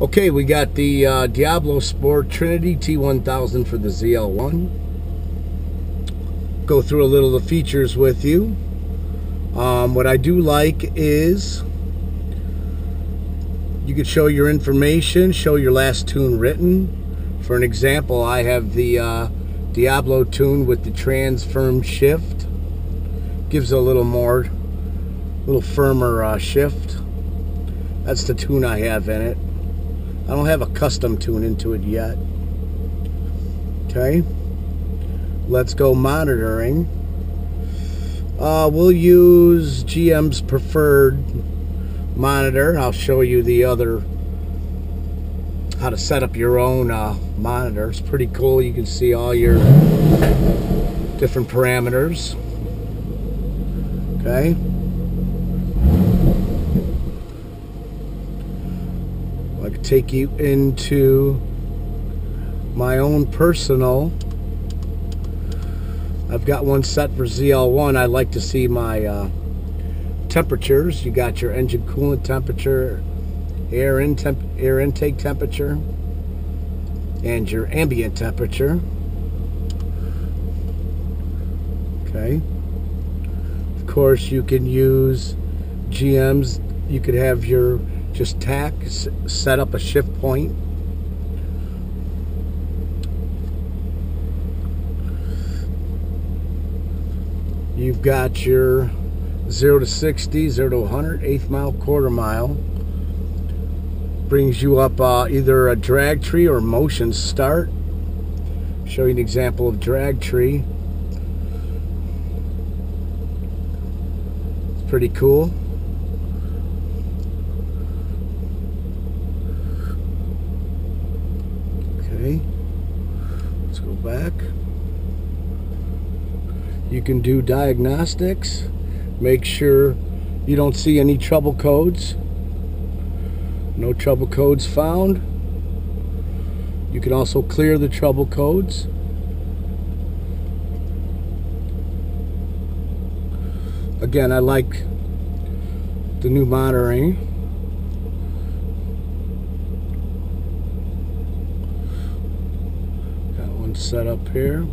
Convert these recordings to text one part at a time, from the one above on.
Okay, we got the uh, Diablo Sport Trinity T1000 for the ZL1. Go through a little of the features with you. Um, what I do like is you could show your information, show your last tune written. For an example, I have the uh, Diablo tune with the transfirm shift. Gives a little more, a little firmer uh, shift. That's the tune I have in it. I don't have a custom tune into it yet. Okay. Let's go monitoring. Uh, we'll use GM's preferred monitor. I'll show you the other how to set up your own uh, monitor. It's pretty cool. You can see all your different parameters. Okay. I could take you into my own personal. I've got one set for ZL1. I like to see my uh, temperatures. You got your engine coolant temperature, air in temp air intake temperature, and your ambient temperature. Okay. Of course, you can use GMs. You could have your just tach, set up a shift point. You've got your 0 to 60, 0 to 100, eighth mile, quarter mile. Brings you up uh, either a drag tree or motion start. Show you an example of drag tree. It's pretty cool. Okay, let's go back. You can do diagnostics, make sure you don't see any trouble codes. No trouble codes found. You can also clear the trouble codes. Again, I like the new monitoring. Set up here.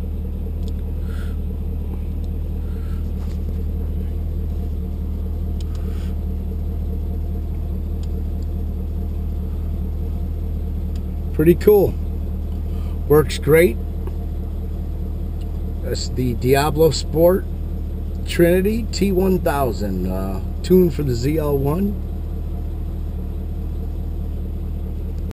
Pretty cool. Works great. That's the Diablo Sport Trinity T1000 uh, tune for the ZL1.